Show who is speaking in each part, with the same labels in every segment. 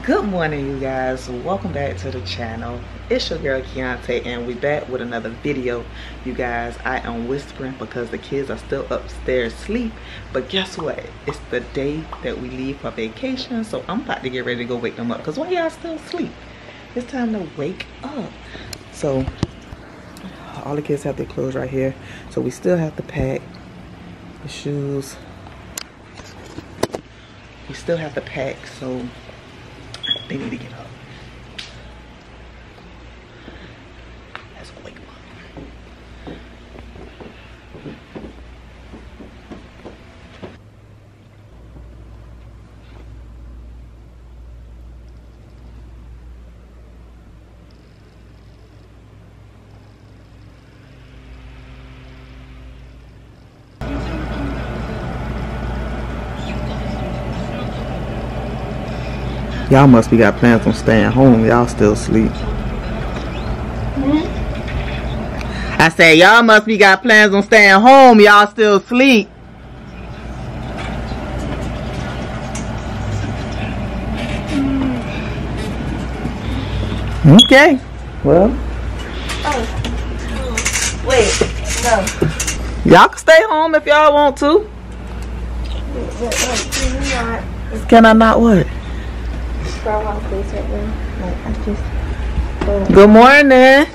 Speaker 1: good morning you guys. Welcome back to the channel. It's your girl Keonta and we back with another video. You guys I am whispering because the kids are still upstairs asleep but guess what? It's the day that we leave for vacation so I'm about to get ready to go wake them up. Because why y'all still asleep? It's time to wake up. So all the kids have their clothes right here so we still have to pack the shoes. We still have to pack so they need Y'all must be got plans on staying home. Y'all still asleep. I said y'all must be got plans on staying home. Y'all still asleep. Okay. Well, oh,
Speaker 2: Wait, no.
Speaker 1: y'all can stay home if y'all want to.
Speaker 2: Wait, wait, can you not
Speaker 1: Can I not what?
Speaker 2: Scroll out please right now? Like, I just.
Speaker 1: Good morning.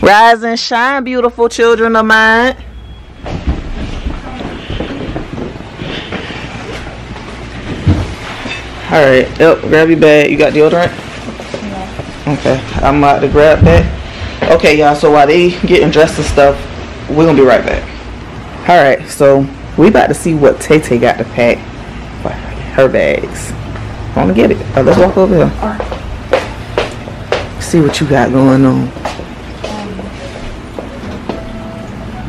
Speaker 1: Rise and shine, beautiful children of mine. All right, yep, grab your bag. You got deodorant? No. Okay, I'm about to grab that. Okay, y'all, so while they getting dressed and stuff, we're gonna be right back. All right, so we about to see what Tay Tay got to pack for her bags. Wanna get it? Uh, let's walk over here. See what you got going on.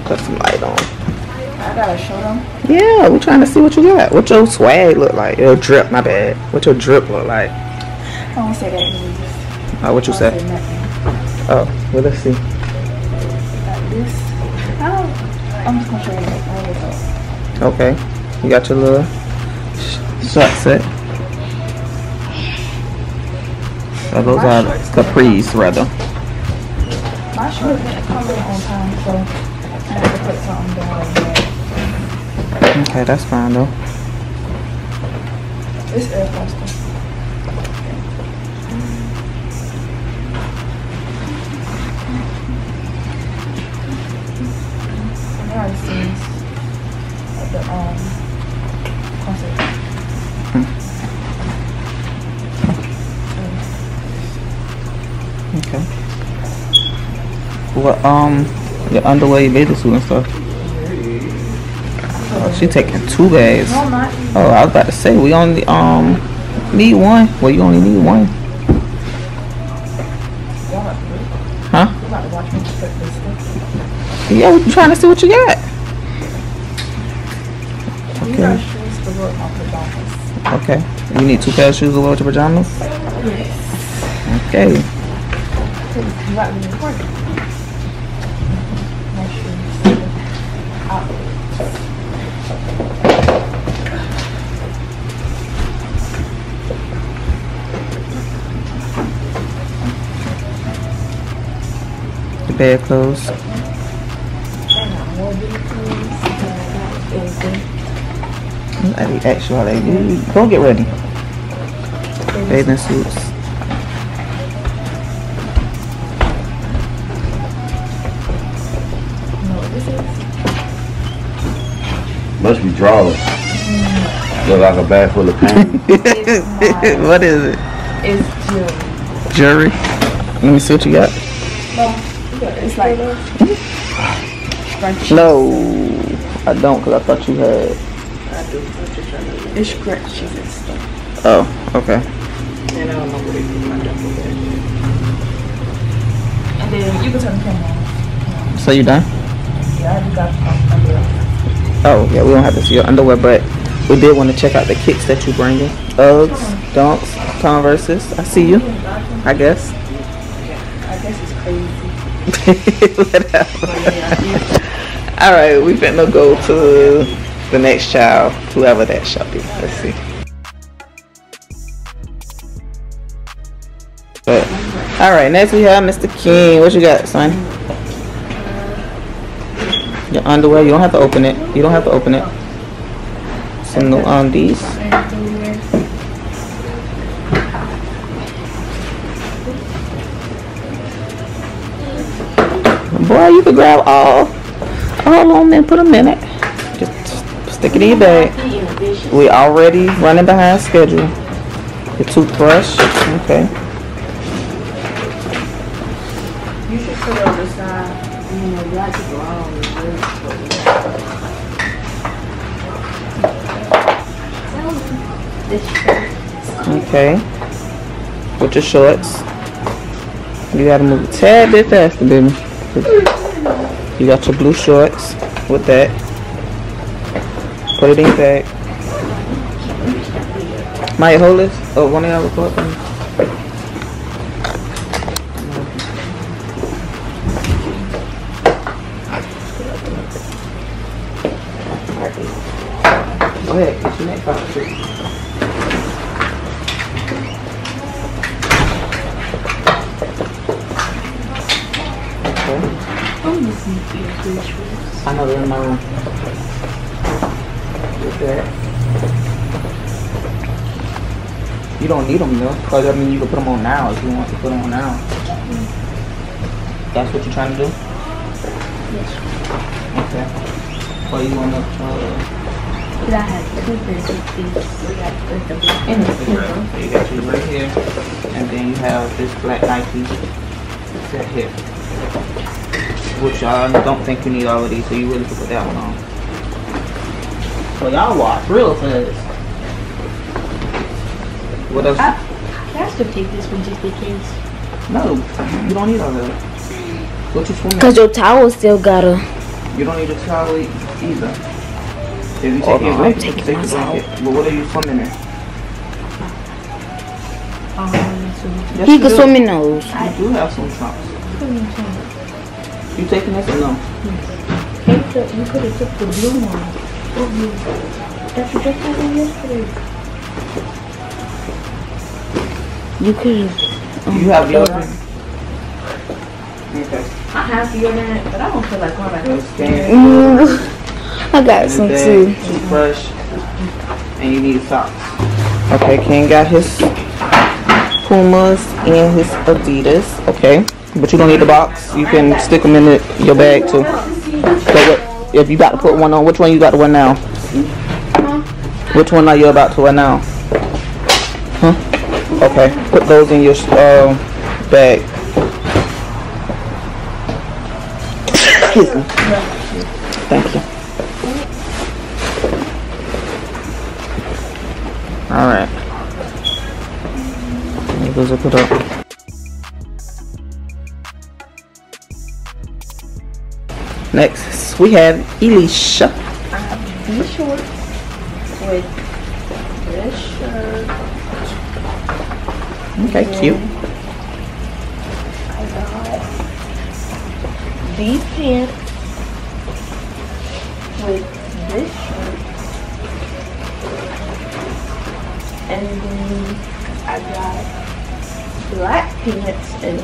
Speaker 1: Put some light on.
Speaker 2: I gotta show them.
Speaker 1: Yeah, we trying to see what you got. What your swag look like? Your drip, my bad. What your drip look like?
Speaker 2: I won't say that. Just
Speaker 1: Oh, what you say?
Speaker 2: say.
Speaker 1: Oh, well, let's see.
Speaker 2: Got this. Oh, I'm just gonna show you.
Speaker 1: Okay, you got your little sh- shot set. Oh, those are capris, rather.
Speaker 2: My didn't come in on time, so I had to put something down.
Speaker 1: Okay, that's fine though.
Speaker 2: It's air.
Speaker 1: Well, um, your underwear, your bathing suit and stuff. Oh, she taking two bags.
Speaker 2: No, I'm not.
Speaker 1: Oh, I was about to say we only um need one. Well, you only need one, huh?
Speaker 2: you about to watch me put this stuff.
Speaker 1: Yeah, we trying to see what you got. Okay.
Speaker 2: are shoes to wear with my pajamas.
Speaker 1: Okay. You need two pairs of shoes to wear with your pajamas. Okay.
Speaker 2: Out.
Speaker 1: The bed clothes.
Speaker 2: I
Speaker 1: that. You- you- Go get ready. Bathing suits.
Speaker 3: Must be drawers. Look like a bag full of paint.
Speaker 1: What is it?
Speaker 2: It's
Speaker 1: Jewelry.
Speaker 2: jewelry.
Speaker 1: Let me see what you got.
Speaker 2: It's like scrunchy.
Speaker 1: No, I don't, cause I thought you had. I do.
Speaker 2: It's scrunchies and stuff.
Speaker 1: Oh, okay.
Speaker 2: And then you can turn the camera on.
Speaker 1: So you done?
Speaker 2: Yeah, I already got um, underwear.
Speaker 1: Oh, yeah, we don't have to see your underwear, but we did want to check out the kicks that you bringing. Uggs, Dunks, Converses. I see you. I guess.
Speaker 2: I guess it's crazy.
Speaker 1: All right, we finna go to the next child, whoever that shall be. Let's see. But all right, next we have Mr. King. What you got, son? Your underwear. You don't have to open it. You don't have to open it. Some new undies. Boy, you could grab all, all on and put them in it. Just stick it in your bag. We already running behind schedule. Your toothbrush, okay.
Speaker 4: You should put on the side.
Speaker 1: Okay. With your shorts. You gotta move a tad bit faster, baby. You got your blue shorts with that. Put it in bag. Maya, hold this. Oh, one of y'all record for me. Ahead, get your neck out. Okay. I know they're in my room. That. You don't need them though, because I mean you can put them on now if you want to put them on now. That's what you're trying to do?
Speaker 4: Yes.
Speaker 1: Okay. Well, you want to, uh,
Speaker 4: But I had two pairs of these. We got with the black and the
Speaker 1: so you got yours right here, and then you have this black Nike set here. Which I don't think you need all of these, so you really can put that one on. So y'all watch real fast. What else?
Speaker 4: I, can I still take this one just in case?
Speaker 1: No, you don't need all of that. What you swimming?
Speaker 5: Cause your towel still gotta.
Speaker 1: You don't need a towel either. If you
Speaker 5: Oh,
Speaker 1: take your
Speaker 5: I'm
Speaker 1: blanket,
Speaker 5: taking
Speaker 1: take
Speaker 5: my
Speaker 1: your blanket. But what are you swimming in?
Speaker 4: Um, so
Speaker 1: Yes,
Speaker 5: He
Speaker 1: you
Speaker 5: can
Speaker 1: do.
Speaker 5: swim in those.
Speaker 1: You do have some trunks. You taking this or no?
Speaker 4: take the, you could have took the blue one. What blue? That you just had in yesterday.
Speaker 5: You could.
Speaker 1: You have deodorant? Okay.
Speaker 4: I have deodorant, but I don't feel like going back
Speaker 1: Let's
Speaker 4: upstairs.
Speaker 5: I got some too.
Speaker 1: toothbrush. And you need socks. Okay, King got his Pumas and his Adidas. Okay. But you don't need the box. You can stick them in the, your bag too. So what, if you got to put one on, which one you got to wear now? Which one are you about to wear now? Huh? Okay. Put those in your uh, bag. Excuse me. Thank you. Zip it up. Next, we have Elicia.
Speaker 4: These shorts with this shirt.
Speaker 1: Okay, cute.
Speaker 4: I got these pants with this shirt. And then I got black pants and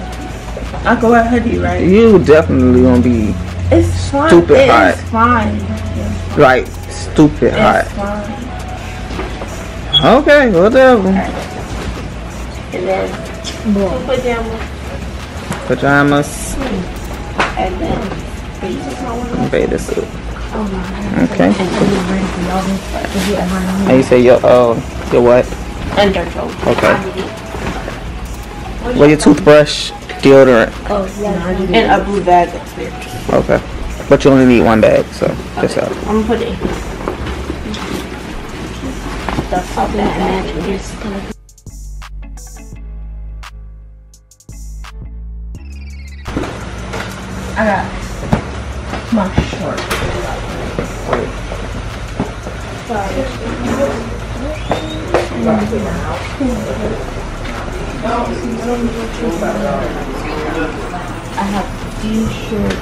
Speaker 4: I go at hoodie, right?
Speaker 1: You definitely gonna be
Speaker 4: It's fine.
Speaker 1: Stupid
Speaker 4: It's
Speaker 1: hot.
Speaker 4: fine.
Speaker 1: like stupid
Speaker 4: It's
Speaker 1: hot.
Speaker 4: fine.
Speaker 1: Okay, whatever.
Speaker 4: And then two pajamas
Speaker 1: Pajamas,
Speaker 4: and then these.
Speaker 1: bathing suit. Okay.
Speaker 4: And then we're ready for y'all to get my
Speaker 1: And you say your uh your what?
Speaker 4: undercoat.
Speaker 1: Okay. Well, your toothbrush, deodorant.
Speaker 4: Oh, yeah. And a blue bag upstairs.
Speaker 1: Okay. But you only need one bag, so just out.
Speaker 4: I'm gonna put it. Stuff up that match with this color. I got my short. I have these shorts.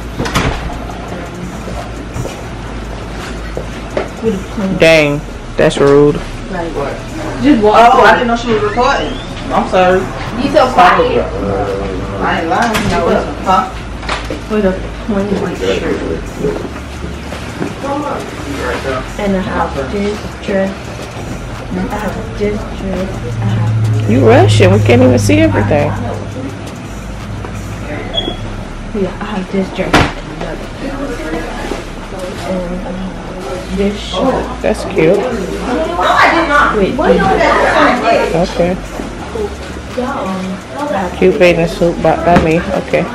Speaker 4: With a plain
Speaker 1: Dang, that's rude.
Speaker 4: Just walk.
Speaker 1: Oh, I didn't know she was recording. I'm sorry.
Speaker 5: You so quiet.
Speaker 1: I ain't lying. No, huh?
Speaker 5: With a plain white shirt. And I have this dress. I have this dress. I have
Speaker 2: You rushing. We can't even see everything.
Speaker 5: yeah, I have this dress. And this shirt.
Speaker 2: That's cute.
Speaker 5: With
Speaker 2: Okay. Cute bathing suit bought by me. Okay.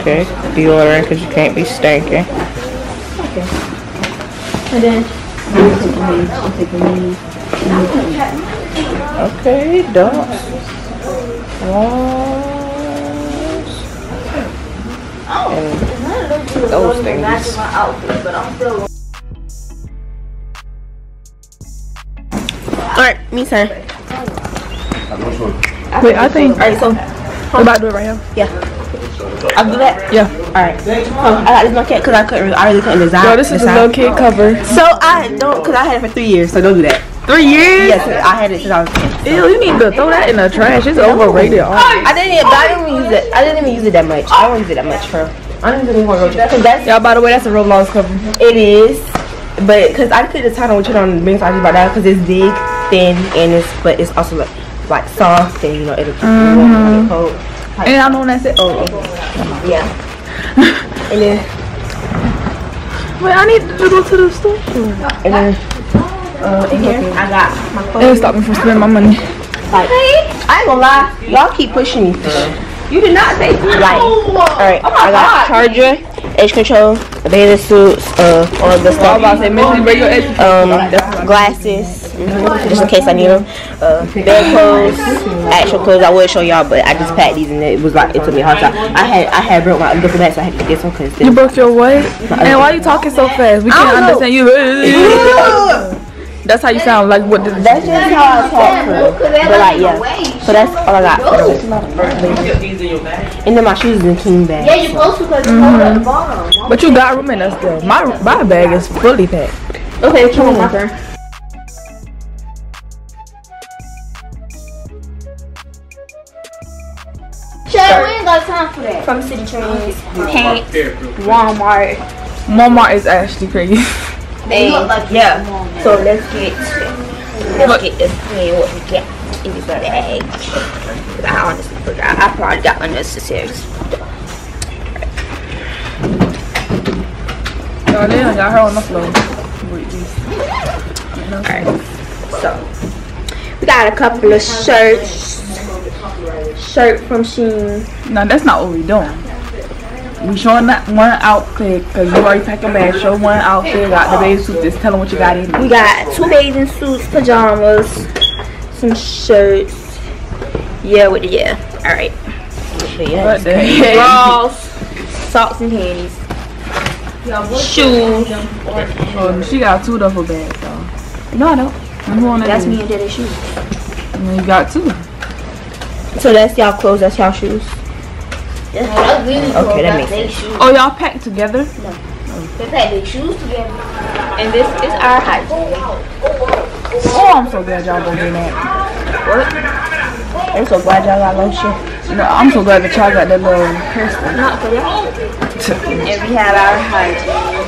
Speaker 2: Okay. Deodorant because you can't be stinking. Okay.
Speaker 5: And then I'm taking these. I'm taking these.
Speaker 2: Okay. Dumps. Walls. And those things.
Speaker 4: Alright, me turn.
Speaker 2: Wait, I think
Speaker 4: Alright, so
Speaker 2: we're about to do it right here.
Speaker 4: I'll do that.
Speaker 2: Yeah.
Speaker 4: Alright. So I got this no because I couldn't. I really couldn't design.
Speaker 2: Yo, this is a kid cover.
Speaker 4: So I don't because I had it for three years. So don't do that.
Speaker 2: Three years?
Speaker 4: Yes, I had it since I was ten.
Speaker 2: Ew, you need to throw that in the trash. It's overrated.
Speaker 4: I didn't. Even, I didn't even use it. I didn't even use it that much. I don't use it that much for. I don't use it anymore. Because that's
Speaker 2: Y'all, by the way, that's a Roblox cover.
Speaker 4: it is. But because I could just title which one on the main side about that because it's big, thin, and it's but it's also like like soft and you know it'll keep you warm when it's cold.
Speaker 2: And I know that's it. Oh,
Speaker 4: Yeah. and then
Speaker 2: wait, I need to go to the store.
Speaker 4: and then uh, in here I got my
Speaker 2: It'll stop me from spending my money.
Speaker 4: Like I ain't gonna lie, y'all keep pushing me. You did not say like. All right, I got charger, edge control, bathing suits, uh, all the stuff.
Speaker 2: I was about to say, you bring your edge.
Speaker 4: um, glasses, just in case I need them. Uh, bed clothes, actual clothes. I would show y'all, but I just packed these and it was like it took me a hard time. I had I had broke my duffel bag, so I had to get this one because
Speaker 2: You broke your what? And why are you talking so fast? We can't understand you. That's how you sound. Like what? The,
Speaker 4: that's just how I talk. For, but like yeah, so that's all I got. That's a lot of And then my shoes is in king bag.
Speaker 5: Yeah, you're supposed to because you hold at the bottom.
Speaker 2: but you got room in us though. My my bag is fully packed.
Speaker 4: Okay, come on, my turn.
Speaker 5: Chad, we ain't got time for that.
Speaker 4: From Citi Trends, Paint, Walmart.
Speaker 2: Walmart is actually crazy.
Speaker 4: And, yeah. So let's get let's get this thing what we get in this bag. I honestly forgot. I probably got unnecessary.
Speaker 2: Y'all damn, y'all her on the floor.
Speaker 4: Alright. So we got a couple of shirts. Shirt from Shein.
Speaker 2: No, that's not what we doing. We showing that one outfit because you already packed a bag. Show one outfit. Got the bathing suit. Just tell them what you got in.
Speaker 4: We got two bathing suits, pajamas, some shirts. Yeah, with the yeah. Alright.
Speaker 2: What the heck?
Speaker 4: Bras, socks and panties. Shoes.
Speaker 2: Oh, she got two duffel bags though. No, I don't.
Speaker 4: That's me and Daddy's shoes.
Speaker 2: And then you got two.
Speaker 4: So that's y'all clothes, that's y'all shoes. Okay, that makes sense.
Speaker 2: Oh, y'all packed together? No.
Speaker 5: They pack their shoes together.
Speaker 4: And this is our height.
Speaker 2: Oh, I'm so glad y'all gonna do that.
Speaker 4: I'm so glad y'all got lotion.
Speaker 2: No, I'm so glad that y'all got that little hairstyle.
Speaker 4: Not for that. And we have our height.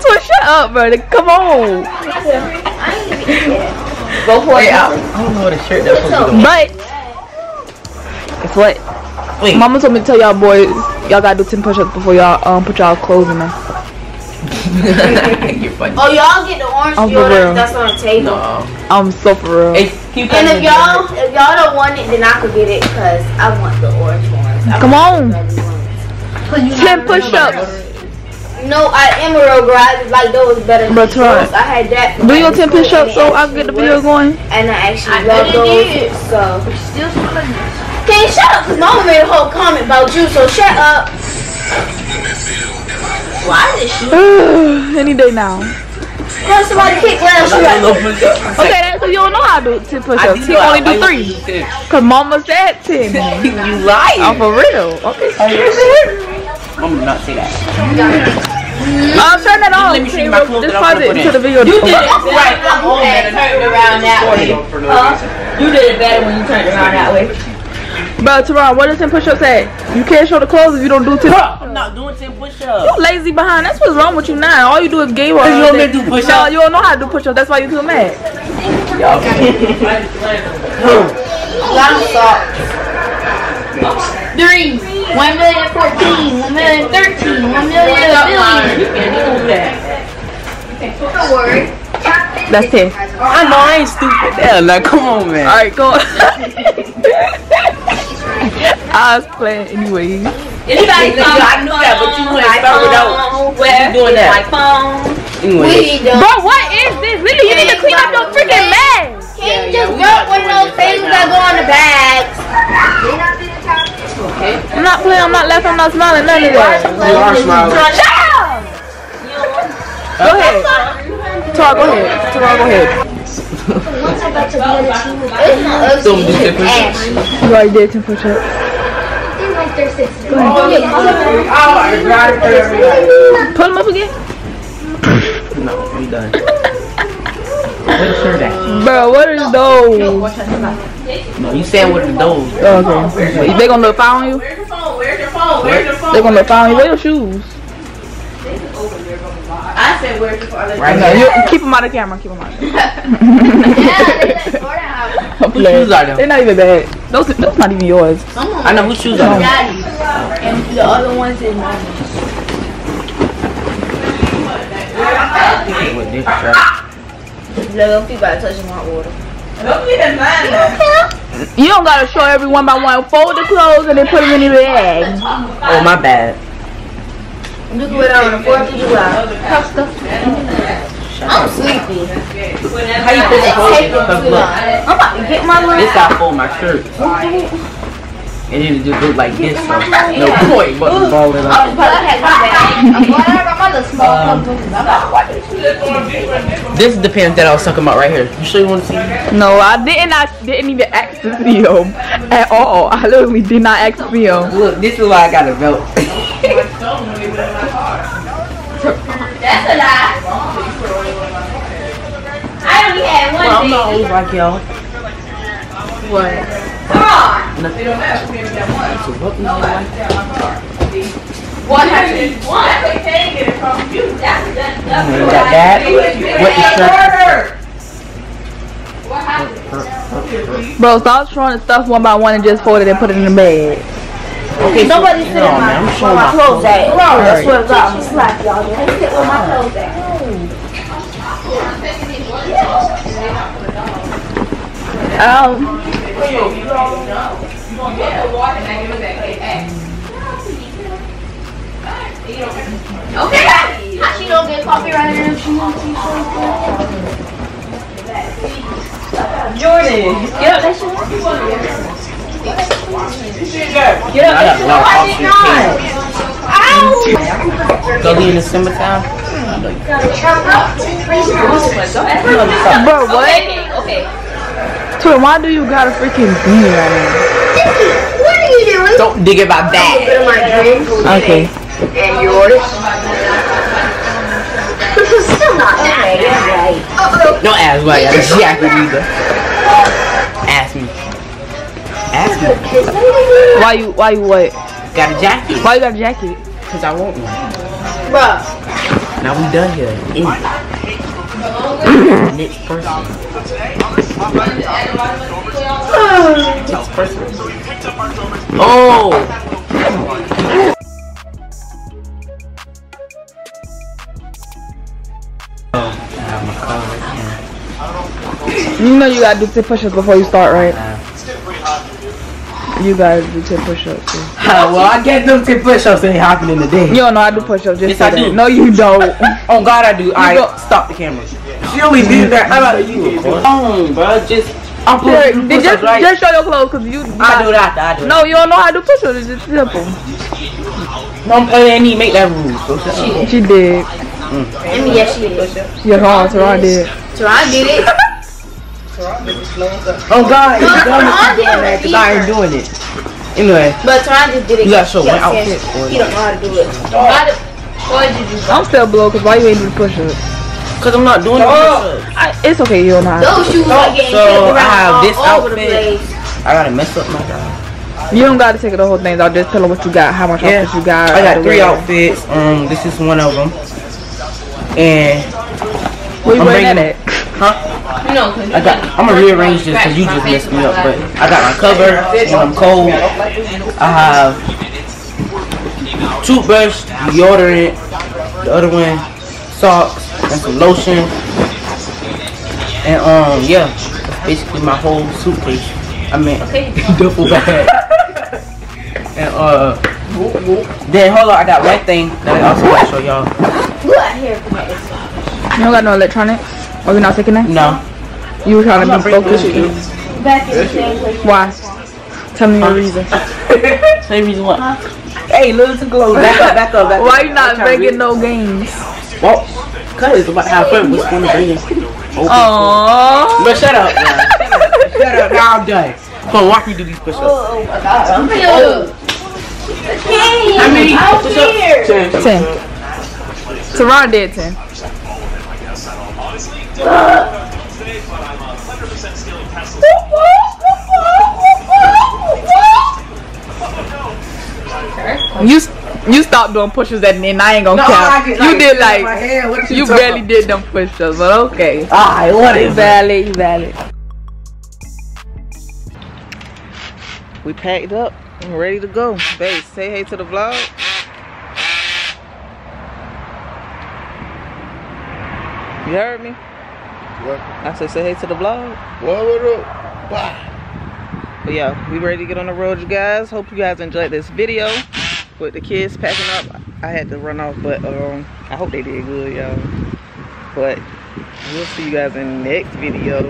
Speaker 2: So shut up, bro. Come on.
Speaker 4: Go for it.
Speaker 1: I don't know what a shirt that's supposed to be.
Speaker 2: But it's what?
Speaker 1: Wait.
Speaker 2: Mama told me to tell y'all boys y'all gotta do 10 push-ups before y'all um put y'all clothes in there.
Speaker 1: You're funny.
Speaker 5: Oh, y'all get the orange
Speaker 2: I'm for
Speaker 5: deodorant that's on the table.
Speaker 1: No.
Speaker 2: I'm so for real.
Speaker 1: Hey, keep
Speaker 5: And if y'all if y'all don't want it, then I could get it because I want the orange ones. I
Speaker 2: Come on.
Speaker 5: want the ones.
Speaker 2: 10 push-ups.
Speaker 5: No, I emerald girl. I just like those better. than
Speaker 2: But try.
Speaker 5: those. I had that.
Speaker 2: Do your 10 push-ups so I can get the video
Speaker 5: worked,
Speaker 2: going.
Speaker 5: And I actually
Speaker 3: I
Speaker 5: love those.
Speaker 3: did.
Speaker 5: So
Speaker 3: Still
Speaker 5: can you shut up? Cause mama made a whole comment about you. So shut up.
Speaker 3: Why is she?
Speaker 2: Any day now.
Speaker 5: Cause somebody kick last year.
Speaker 6: a little push-up.
Speaker 2: Okay, that's because you don't know how to do 10 push
Speaker 6: I
Speaker 2: ups. He
Speaker 6: know,
Speaker 2: only
Speaker 6: I-
Speaker 2: do
Speaker 6: I
Speaker 2: three.
Speaker 6: used to.
Speaker 2: Because mama said 10.
Speaker 6: You lying.
Speaker 2: Oh, for real? Okay.
Speaker 6: Mom did not say that.
Speaker 2: Um, turn that on.
Speaker 6: Let me show you
Speaker 2: Okay,
Speaker 6: my
Speaker 2: real-
Speaker 6: clothes
Speaker 2: Just
Speaker 6: that I'm
Speaker 2: pause
Speaker 6: gonna
Speaker 2: it
Speaker 6: put
Speaker 2: into
Speaker 6: in.
Speaker 2: the video.
Speaker 5: You did it right. I'm home and turned around that way. You did it better when you turned around that way.
Speaker 2: Bro, Teron, what is 10 push ups at? You can't show the clothes if you don't do 10
Speaker 6: I'm not doing 10 push-ups.
Speaker 2: lazy behind. That's what's wrong with you now. All you do is game.
Speaker 6: Cause you want me to do push-ups?
Speaker 2: No, you don't know how to do push ups. That's why you too mad.
Speaker 5: Long socks. Three. One million fourteen. One million thirteen. One million billion. You can Don't worry.
Speaker 2: That's 10.
Speaker 6: I know I ain't stupid. Yeah, like, come on, man.
Speaker 2: All right, go. I was playing anyways.
Speaker 5: Anybody
Speaker 6: Yeah, I knew that, but you went and spelled it out.
Speaker 5: Where
Speaker 6: You doing that?
Speaker 5: My phone.
Speaker 6: Anyway,
Speaker 5: We.
Speaker 2: Bro, what is this? Lily, you need to clean up your freaking mess.
Speaker 5: Can you just grab one of those things that go in the bags?
Speaker 2: I'm not playing. I'm not laughing. I'm not smiling. None of that.
Speaker 6: you are smiling.
Speaker 2: Shut up. Go ahead. Tar, go ahead. Tar, go ahead.
Speaker 6: Don't do 10 push-ups.
Speaker 2: You already did 10 push ups. Put them up again.
Speaker 6: No, we done. Where the shirt at?
Speaker 2: Bro, what are those?
Speaker 6: No, you saying what are those?
Speaker 2: Oh, okay. They gonna look foul on you?
Speaker 5: Where's your phone? Where's your phone? Where's your phone?
Speaker 2: They gonna look foul on you? Where your shoes?
Speaker 5: I said, where's your phone?
Speaker 6: Right
Speaker 2: No,
Speaker 6: here.
Speaker 2: you, keep them out of camera. Keep them out.
Speaker 5: Yeah, they let Jordyn out.
Speaker 6: Whose shoes are them?
Speaker 2: They're not even bad. Those, those not even yours.
Speaker 6: I know whose shoes are them.
Speaker 5: Daddy. And the other ones in my
Speaker 6: What this shirt?
Speaker 5: Little feet gotta touch them hot water.
Speaker 2: You don't gotta show everyone by one. Fold the clothes and then put them in your bag.
Speaker 6: Oh, my bad.
Speaker 5: Look what on the 4th of July. I'm sleepy.
Speaker 6: How you put the clothes in? Cause look,
Speaker 5: I'm about to get my little.
Speaker 6: this how I fold my shirt. And then it just look like this, so no point but to ball it up.
Speaker 5: I had my bag. I'm glad I got my little small
Speaker 6: Um.
Speaker 5: I'm like, what is
Speaker 6: This is the pants that I was talking about right here. You sure you want to see?
Speaker 2: No, I didn't. I didn't even ask to see them at all. I literally did not ask to see them.
Speaker 6: Look, this is why I got a belt.
Speaker 5: That's a lie. I only had one
Speaker 6: well, I'm not always like y'all. What?
Speaker 5: Come on.
Speaker 6: So what was it like?
Speaker 5: What happened? One. I can't get it from you. That's, that's, that's
Speaker 6: You that? What the shirt?
Speaker 5: What happened?
Speaker 2: Bro, stop throwing the stuff one by one and just fold it and put it in the bag.
Speaker 6: Okay, so,
Speaker 5: Somebody sit
Speaker 6: no,
Speaker 5: in
Speaker 6: man,
Speaker 5: my,
Speaker 6: I'm
Speaker 5: my
Speaker 6: my
Speaker 5: clothes at.
Speaker 6: Alright.
Speaker 5: That's what I'm gonna slap y'all. They sit where my clothes at.
Speaker 2: Um,
Speaker 5: Okay. How she don't get copyrighted if she wants to? Jordyn, get up. That shit. Get up.
Speaker 6: I got a lot of
Speaker 5: I
Speaker 6: coffee
Speaker 5: did
Speaker 6: and
Speaker 5: not. Ow!
Speaker 6: Go in the summertime.
Speaker 2: bro, what?
Speaker 5: Okay, okay.
Speaker 2: Twin, why do you got a freaking beanie right now?
Speaker 5: What are you doing?
Speaker 6: Don't dig about that.
Speaker 5: my drink
Speaker 2: Okay.
Speaker 5: and yours. Still not that right.
Speaker 6: Don't ask why I got a jacket either. Ask me.
Speaker 2: Why you, why you what?
Speaker 6: Got a jacket?
Speaker 2: Why you got a jacket?
Speaker 6: Cause I want one.
Speaker 5: Bruh.
Speaker 6: Now we done here. Anyway. Next person. Next person. Oh! Oh, I have my car right
Speaker 2: You know you gotta do 10 push-ups before you start, right? You gotta do 10 push-ups. too.
Speaker 6: well, I get them 10 push-ups ain't happening today.
Speaker 2: You don't know I do push-ups, just
Speaker 6: Yes,
Speaker 2: say
Speaker 6: I
Speaker 2: that.
Speaker 6: do.
Speaker 2: No, you don't.
Speaker 6: Oh God, I do. Alright,
Speaker 2: go-
Speaker 6: stop the camera. She only did that. How about you? Oh, bro, just I'm
Speaker 2: Derek,
Speaker 6: putting
Speaker 2: did
Speaker 6: push-ups
Speaker 2: just,
Speaker 6: right.
Speaker 2: just show your clothes, cause you.
Speaker 6: I do that. I do it.
Speaker 2: No, you don't know how to do push-ups. It's just simple.
Speaker 6: Don't play any make that rule. So shut up.
Speaker 2: She did.
Speaker 4: I mean, mm. yes, she is.
Speaker 2: Yes, oh, Teron did.
Speaker 4: Teron did it.
Speaker 6: Oh God,
Speaker 4: No,
Speaker 6: it's done
Speaker 4: Teron did
Speaker 6: man,
Speaker 4: it.
Speaker 6: cause I ain't doing it. Anyway,
Speaker 4: But Teron just did it.
Speaker 6: You gotta show
Speaker 4: He
Speaker 6: one outfit
Speaker 4: He don't know how to do it. Why the- What did you
Speaker 2: I'm still below because why you ain't do the push up?
Speaker 6: cause I'm not doing the push-ups.
Speaker 2: It's okay, you don't know how.
Speaker 4: Those shoes are getting
Speaker 6: So, I
Speaker 4: around
Speaker 6: have
Speaker 4: all
Speaker 6: this
Speaker 4: the
Speaker 6: outfit. I gotta mess up my job.
Speaker 2: You don't gotta take the whole thing. I'll just tell her what you got, how much
Speaker 6: Yeah,
Speaker 2: outfits you got.
Speaker 6: I got three outfits. Um, this is one of them. And
Speaker 2: Where you
Speaker 6: I'm
Speaker 2: wearing that
Speaker 6: bringing-
Speaker 2: at?
Speaker 6: huh?
Speaker 4: You know, 'cause
Speaker 6: I got. I'm gonna rearrange this because you just messed me up. But I got my cover when I'm cold. I have toothbrush, deodorant, the other one, socks, and some lotion. And um, yeah, that's basically my whole suitcase. I mean, duffel bag. and uh, then hold on, I got one thing that I also want to show y'all.
Speaker 4: Look out here.
Speaker 2: You don't got no electronics? Or you not taking that?
Speaker 6: No,
Speaker 2: You were trying to be focused.
Speaker 6: this
Speaker 4: Back in the.
Speaker 2: Why? Tell me your reason.
Speaker 6: Same reason what? Hey, little too close. Back up, back up, back up.
Speaker 2: Why you not
Speaker 6: I'm trying to
Speaker 2: making no games?
Speaker 6: Well, cause it's about to have fun. What's going to bring?
Speaker 2: Aww.
Speaker 6: But shut up. Shut up. Now I'm done. Come on, watch me do these push-ups.
Speaker 4: Oh, oh my god. I'm here. Hey,
Speaker 6: How many
Speaker 4: out
Speaker 6: push-ups?
Speaker 4: here.
Speaker 6: Ten.
Speaker 2: Ten. Teron did ten. You you stopped doing pushes and then I ain't gonna
Speaker 6: No, I
Speaker 2: count.
Speaker 6: did,
Speaker 2: you did
Speaker 6: my
Speaker 2: like
Speaker 6: hand. What
Speaker 2: you
Speaker 6: talking
Speaker 2: barely did them push-ups, but okay.
Speaker 6: Alright, whatever.
Speaker 2: Valid, valid.
Speaker 1: We packed up and ready to go. Babe, say hey to the vlog. You heard me?
Speaker 3: What?
Speaker 1: I said say hey to the vlog.
Speaker 3: What, what up? Bye.
Speaker 1: But yeah, we ready to get on the road, you guys. Hope you guys enjoyed this video with the kids packing up. I had to run off, but um, I hope they did good, y'all. But we'll see you guys in the next video.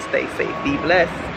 Speaker 1: Stay safe, be blessed.